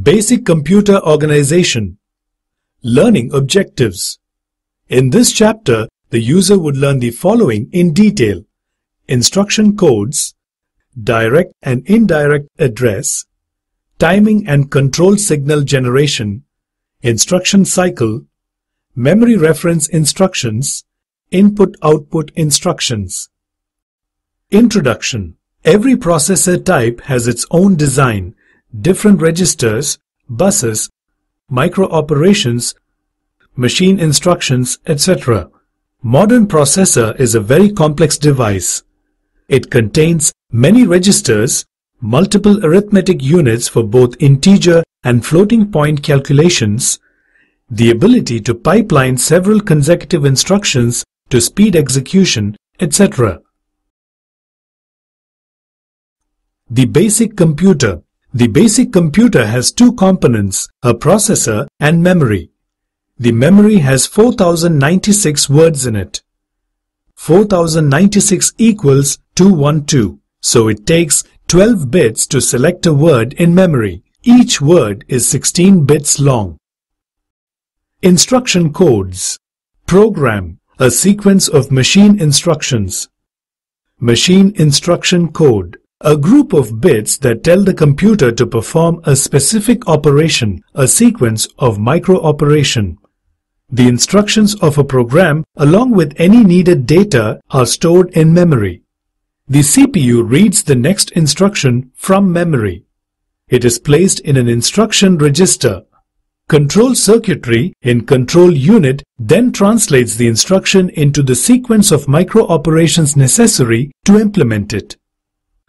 Basic Computer Organization Learning Objectives In this chapter, the user would learn the following in detail. Instruction codes, direct and indirect address, timing and control signal generation, instruction cycle, memory reference instructions, input-output instructions. Introduction Every processor type has its own design, different registers, buses, micro-operations, machine instructions, etc. Modern processor is a very complex device. It contains many registers, multiple arithmetic units for both integer and floating point calculations, the ability to pipeline several consecutive instructions to speed execution, etc. The basic computer. The basic computer has two components, a processor and memory. The memory has 4096 words in it. 4096 equals 212. So it takes 12 bits to select a word in memory. Each word is 16 bits long. Instruction codes. Program, a sequence of machine instructions. Machine instruction code, a group of bits that tell the computer to perform a specific operation, a sequence of micro-operation. The instructions of a program along with any needed data are stored in memory. The CPU reads the next instruction from memory. It is placed in an instruction register Control circuitry in control unit then translates the instruction into the sequence of micro-operations necessary to implement it.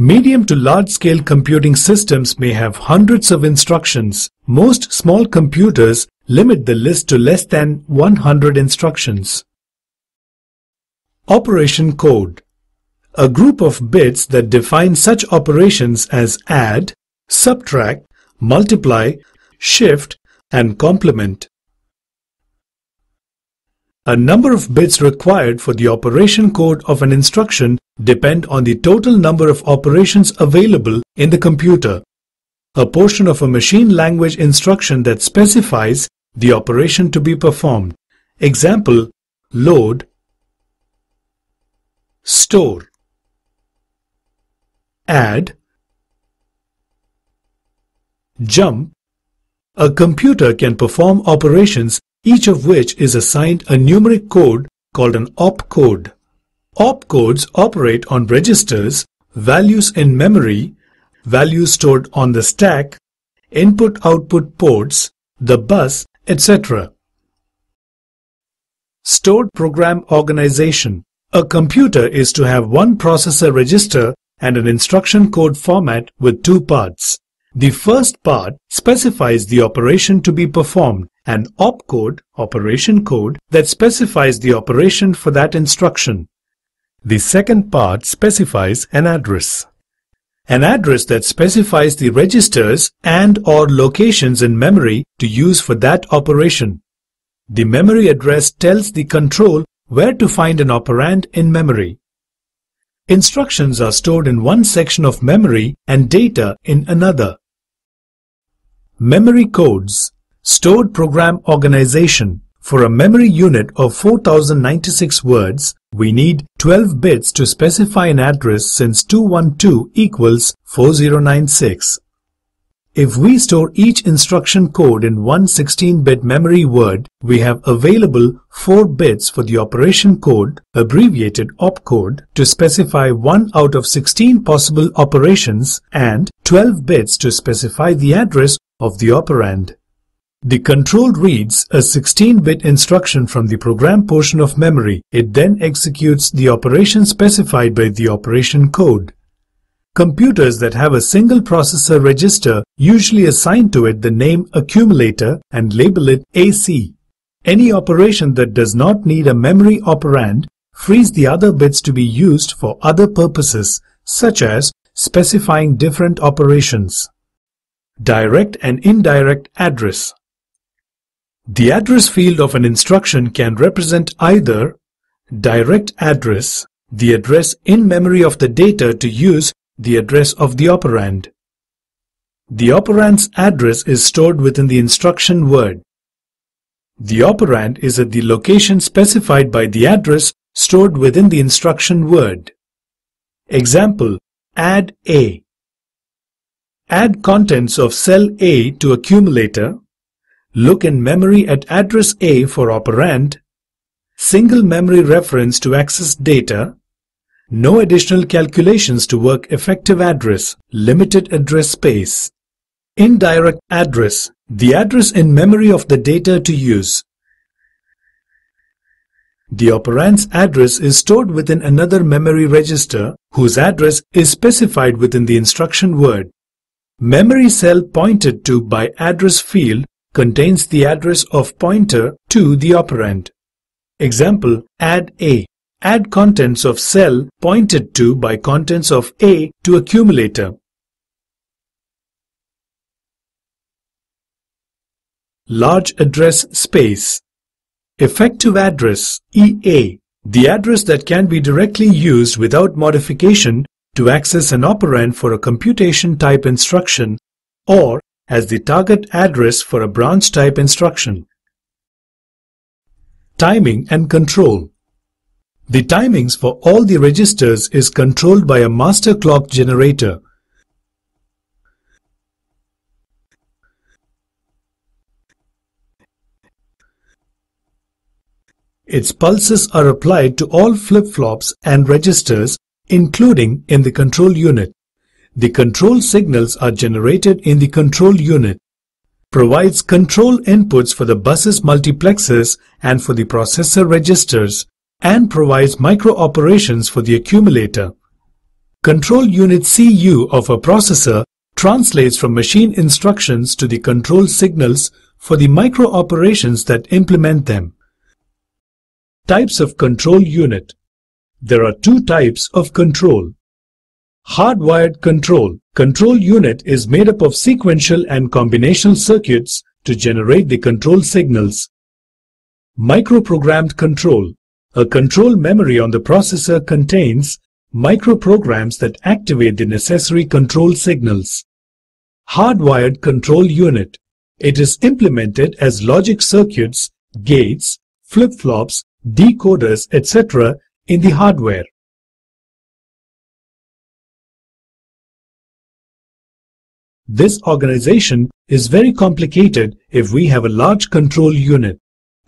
Medium to large-scale computing systems may have hundreds of instructions. Most small computers limit the list to less than 100 instructions. Operation code A group of bits that define such operations as add, subtract, multiply, shift, and complement. A number of bits required for the operation code of an instruction depend on the total number of operations available in the computer. A portion of a machine language instruction that specifies the operation to be performed. Example, load, store, add, jump, a computer can perform operations each of which is assigned a numeric code called an opcode. Opcodes operate on registers, values in memory, values stored on the stack, input-output ports, the bus, etc. Stored program organization. A computer is to have one processor register and an instruction code format with two parts. The first part specifies the operation to be performed, an opcode, operation code, that specifies the operation for that instruction. The second part specifies an address. An address that specifies the registers and or locations in memory to use for that operation. The memory address tells the control where to find an operand in memory. Instructions are stored in one section of memory and data in another. Memory codes Stored program organization For a memory unit of 4096 words, we need 12 bits to specify an address since 212 equals 4096. If we store each instruction code in one 16-bit memory word, we have available 4 bits for the operation code, abbreviated opcode, to specify one out of 16 possible operations and 12 bits to specify the address of the operand. The control reads a 16-bit instruction from the program portion of memory. It then executes the operation specified by the operation code. Computers that have a single processor register usually assign to it the name accumulator and label it AC. Any operation that does not need a memory operand frees the other bits to be used for other purposes, such as specifying different operations. Direct and indirect address. The address field of an instruction can represent either direct address, the address in memory of the data to use the address of the operand. The operand's address is stored within the instruction word. The operand is at the location specified by the address stored within the instruction word. Example, add A. Add contents of cell A to accumulator. Look in memory at address A for operand. Single memory reference to access data. No additional calculations to work effective address, limited address space. Indirect address, the address in memory of the data to use. The operand's address is stored within another memory register whose address is specified within the instruction word. Memory cell pointed to by address field contains the address of pointer to the operand. Example, add A. Add contents of cell pointed to by contents of A to accumulator. Large address space. Effective address EA. The address that can be directly used without modification to access an operand for a computation type instruction or as the target address for a branch type instruction. Timing and control. The timings for all the registers is controlled by a master clock generator. Its pulses are applied to all flip-flops and registers including in the control unit. The control signals are generated in the control unit, provides control inputs for the bus's multiplexers and for the processor registers, and provides micro operations for the accumulator. Control unit CU of a processor translates from machine instructions to the control signals for the micro operations that implement them. Types of control unit there are two types of control. Hardwired control. Control unit is made up of sequential and combinational circuits to generate the control signals. Microprogrammed control. A control memory on the processor contains microprograms that activate the necessary control signals. Hardwired control unit. It is implemented as logic circuits, gates, flip-flops, decoders, etc in the hardware. This organization is very complicated if we have a large control unit.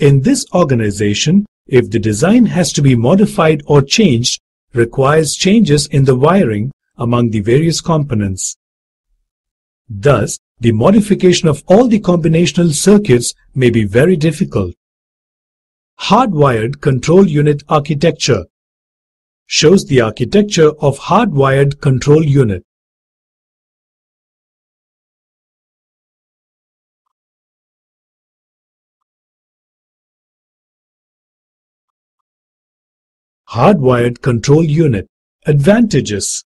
In this organization, if the design has to be modified or changed, requires changes in the wiring among the various components. Thus, the modification of all the combinational circuits may be very difficult. Hardwired control unit architecture shows the architecture of hardwired control unit. Hardwired control unit Advantages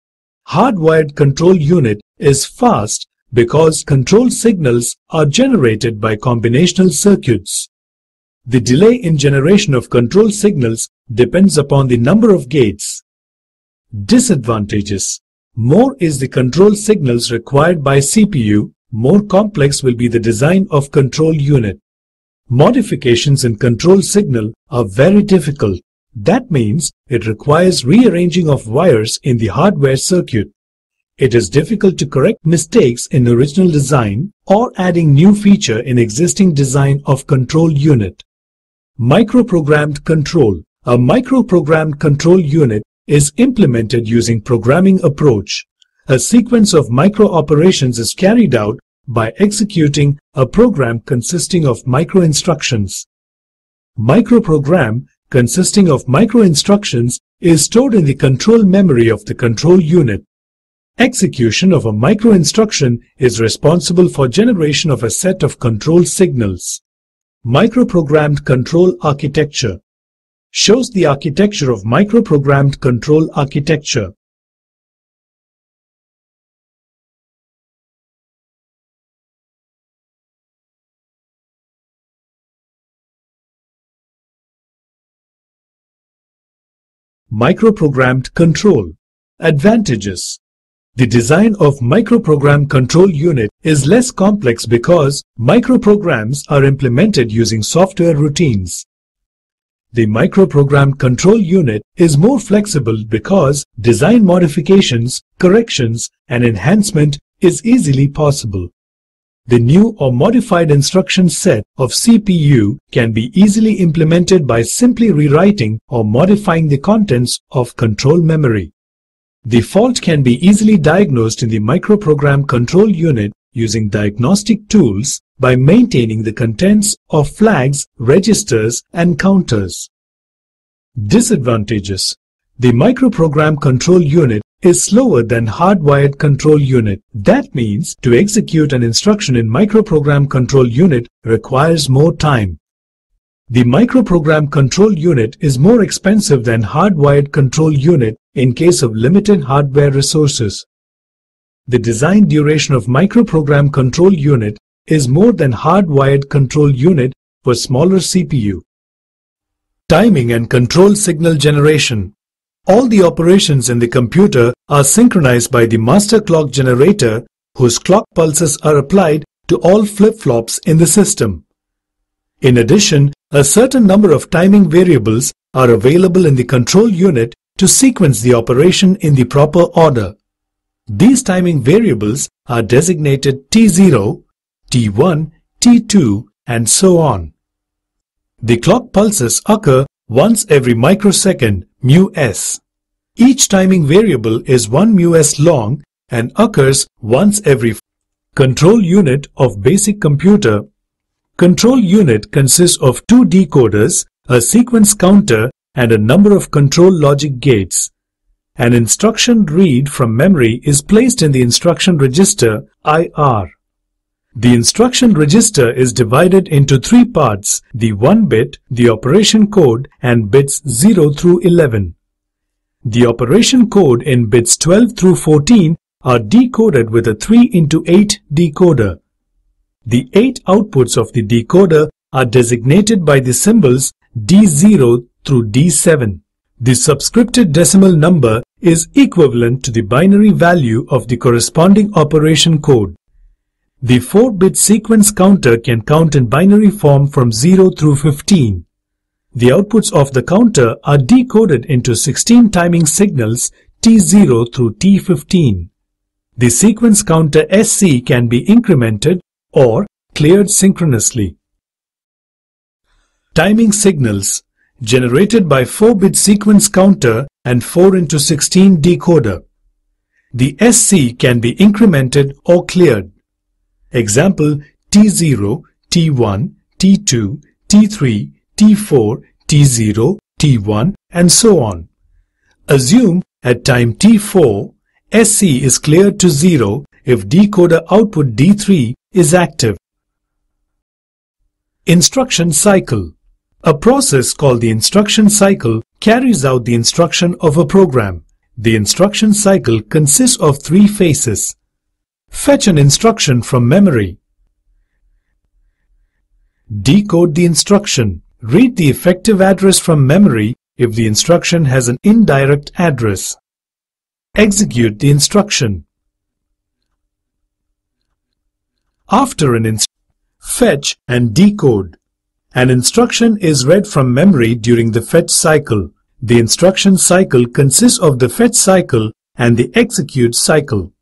Hardwired control unit is fast because control signals are generated by combinational circuits. The delay in generation of control signals depends upon the number of gates. Disadvantages More is the control signals required by CPU, more complex will be the design of control unit. Modifications in control signal are very difficult. That means it requires rearranging of wires in the hardware circuit. It is difficult to correct mistakes in original design or adding new feature in existing design of control unit. Microprogrammed control. A microprogrammed control unit is implemented using programming approach. A sequence of micro operations is carried out by executing a program consisting of micro instructions. Microprogram consisting of micro instructions is stored in the control memory of the control unit. Execution of a micro instruction is responsible for generation of a set of control signals. Microprogrammed control architecture shows the architecture of microprogrammed control architecture. Microprogrammed control Advantages The design of microprogram control unit is less complex because microprograms are implemented using software routines. The microprogram control unit is more flexible because design modifications, corrections, and enhancement is easily possible. The new or modified instruction set of CPU can be easily implemented by simply rewriting or modifying the contents of control memory. The fault can be easily diagnosed in the microprogram control unit using diagnostic tools by maintaining the contents of flags, registers, and counters. Disadvantages The microprogram control unit is slower than hardwired control unit. That means to execute an instruction in microprogram control unit requires more time. The microprogram control unit is more expensive than hardwired control unit in case of limited hardware resources. The design duration of microprogram control unit is more than hardwired control unit for smaller CPU. Timing and control signal generation all the operations in the computer are synchronized by the master clock generator whose clock pulses are applied to all flip-flops in the system. In addition, a certain number of timing variables are available in the control unit to sequence the operation in the proper order. These timing variables are designated T0, T1, T2, and so on. The clock pulses occur once every microsecond µs. Each timing variable is 1 µs long and occurs once every control unit of basic computer. Control unit consists of two decoders, a sequence counter and a number of control logic gates. An instruction read from memory is placed in the instruction register IR. The instruction register is divided into three parts, the 1 bit, the operation code, and bits 0 through 11. The operation code in bits 12 through 14 are decoded with a 3 into 8 decoder. The 8 outputs of the decoder are designated by the symbols D0 through D7. The subscripted decimal number is equivalent to the binary value of the corresponding operation code. The 4-bit sequence counter can count in binary form from 0 through 15. The outputs of the counter are decoded into 16 timing signals T0 through T15. The sequence counter SC can be incremented or cleared synchronously. Timing signals generated by 4-bit sequence counter and 4 into 16 decoder. The SC can be incremented or cleared. Example T0, T1, T2, T3, T4, T0, T1 and so on. Assume at time T4, SC is cleared to 0 if decoder output D3 is active. Instruction cycle A process called the instruction cycle carries out the instruction of a program. The instruction cycle consists of three phases. Fetch an instruction from memory. Decode the instruction. Read the effective address from memory if the instruction has an indirect address. Execute the instruction. After an instruction, fetch and decode. An instruction is read from memory during the fetch cycle. The instruction cycle consists of the fetch cycle and the execute cycle.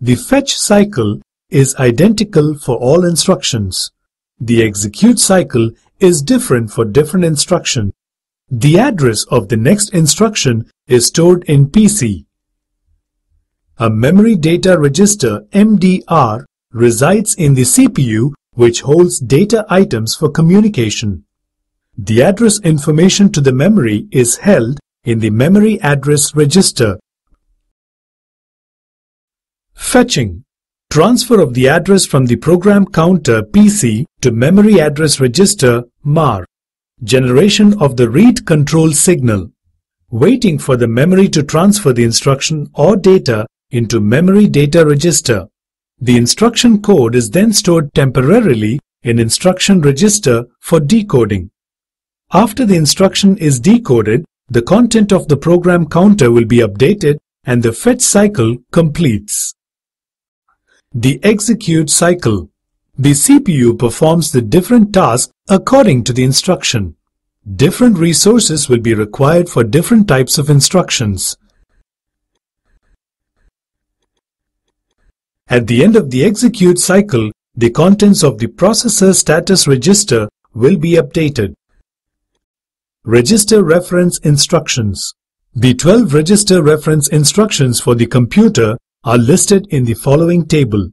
The fetch cycle is identical for all instructions. The execute cycle is different for different instructions. The address of the next instruction is stored in PC. A memory data register MDR resides in the CPU which holds data items for communication. The address information to the memory is held in the memory address register Fetching Transfer of the address from the program counter PC to memory address register MAR. Generation of the read control signal. Waiting for the memory to transfer the instruction or data into memory data register. The instruction code is then stored temporarily in instruction register for decoding. After the instruction is decoded, the content of the program counter will be updated and the fetch cycle completes. The execute cycle. The CPU performs the different tasks according to the instruction. Different resources will be required for different types of instructions. At the end of the execute cycle, the contents of the processor status register will be updated. Register reference instructions. The 12 register reference instructions for the computer are listed in the following table.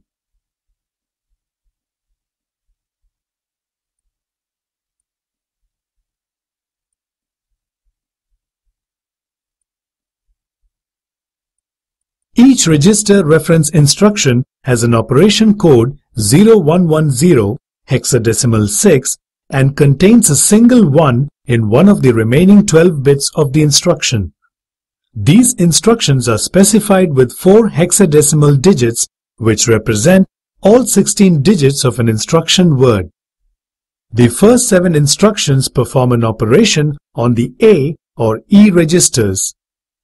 Each register reference instruction has an operation code 0110 hexadecimal 6 and contains a single 1 in one of the remaining 12 bits of the instruction. These instructions are specified with 4 hexadecimal digits which represent all 16 digits of an instruction word. The first 7 instructions perform an operation on the A or E registers.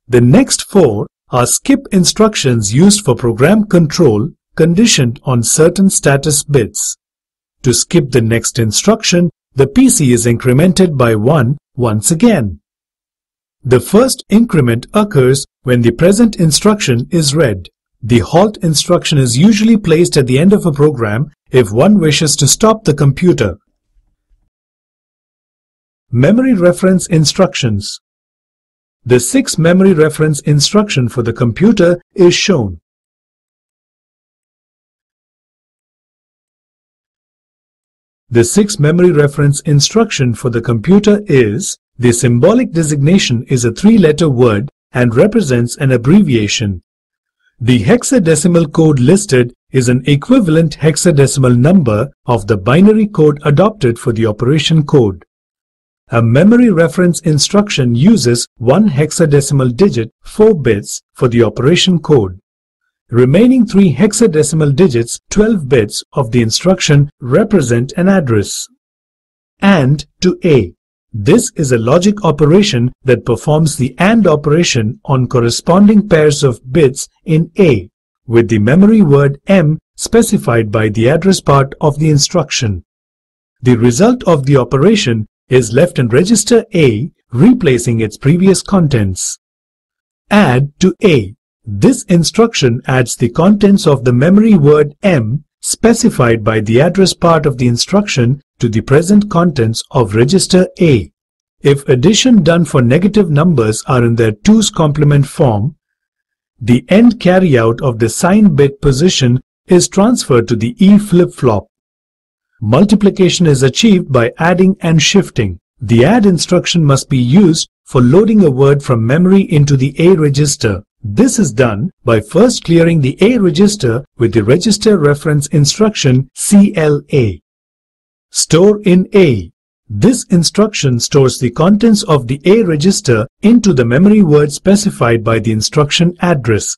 The next 4 are skip instructions used for program control conditioned on certain status bits. To skip the next instruction, the PC is incremented by 1 once again. The first increment occurs when the present instruction is read. The halt instruction is usually placed at the end of a program if one wishes to stop the computer. Memory reference instructions the 6 memory reference instruction for the computer is shown. The 6 memory reference instruction for the computer is the symbolic designation is a three-letter word and represents an abbreviation. The hexadecimal code listed is an equivalent hexadecimal number of the binary code adopted for the operation code. A memory reference instruction uses one hexadecimal digit, 4 bits, for the operation code. Remaining three hexadecimal digits, 12 bits, of the instruction represent an address. AND to A. This is a logic operation that performs the AND operation on corresponding pairs of bits in A, with the memory word M specified by the address part of the instruction. The result of the operation is left in register A, replacing its previous contents. Add to A. This instruction adds the contents of the memory word M specified by the address part of the instruction to the present contents of register A. If addition done for negative numbers are in their 2's complement form, the end carryout of the sign bit position is transferred to the E flip-flop. Multiplication is achieved by adding and shifting. The add instruction must be used for loading a word from memory into the A register. This is done by first clearing the A register with the register reference instruction CLA. Store in A. This instruction stores the contents of the A register into the memory word specified by the instruction address.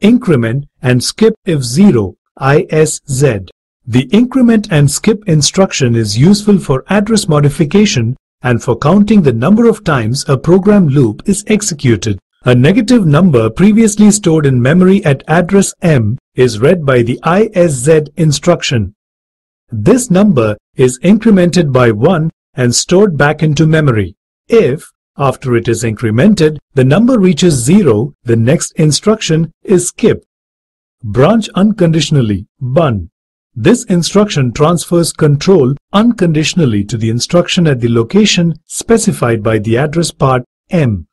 Increment and skip if 0 ISZ. The increment and skip instruction is useful for address modification and for counting the number of times a program loop is executed. A negative number previously stored in memory at address M is read by the ISZ instruction. This number is incremented by 1 and stored back into memory. If, after it is incremented, the number reaches 0, the next instruction is skip Branch unconditionally, BUN. This instruction transfers control unconditionally to the instruction at the location specified by the address part M.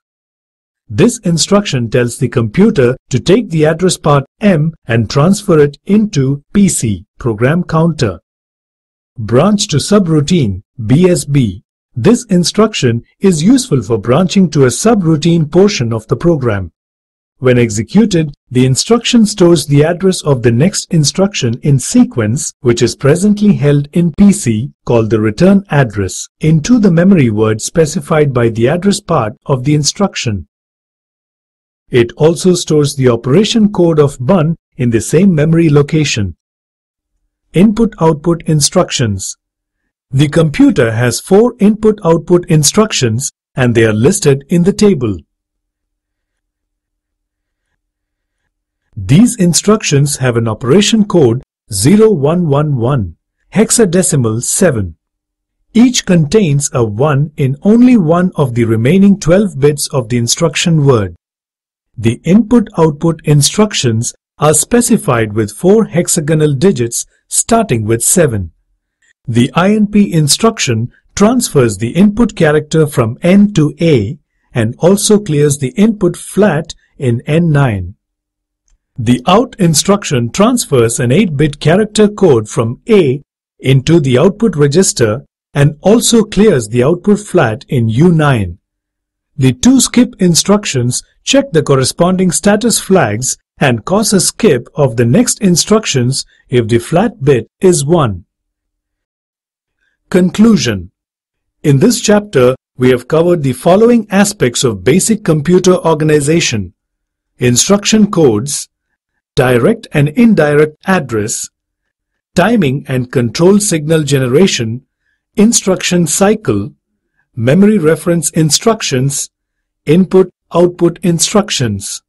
This instruction tells the computer to take the address part M and transfer it into PC, program counter. Branch to subroutine, BSB. This instruction is useful for branching to a subroutine portion of the program. When executed, the instruction stores the address of the next instruction in sequence, which is presently held in PC, called the return address, into the memory word specified by the address part of the instruction. It also stores the operation code of BUN in the same memory location. Input-output instructions. The computer has four input-output instructions and they are listed in the table. These instructions have an operation code 0111, hexadecimal 7. Each contains a 1 in only one of the remaining 12 bits of the instruction word. The input-output instructions are specified with four hexagonal digits starting with 7. The INP instruction transfers the input character from N to A and also clears the input flat in N9. The OUT instruction transfers an 8-bit character code from A into the output register and also clears the output flat in U9. The two skip instructions check the corresponding status flags and cause a skip of the next instructions if the flat bit is 1. Conclusion In this chapter, we have covered the following aspects of basic computer organization. Instruction codes, direct and indirect address, timing and control signal generation, instruction cycle, memory reference instructions, input-output instructions.